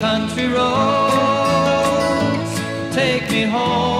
Country roads, take me home.